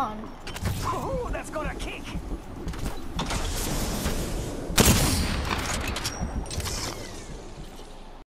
on. Oh, that's gonna kill.